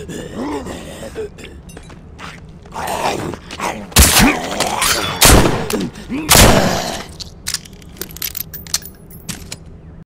Ah!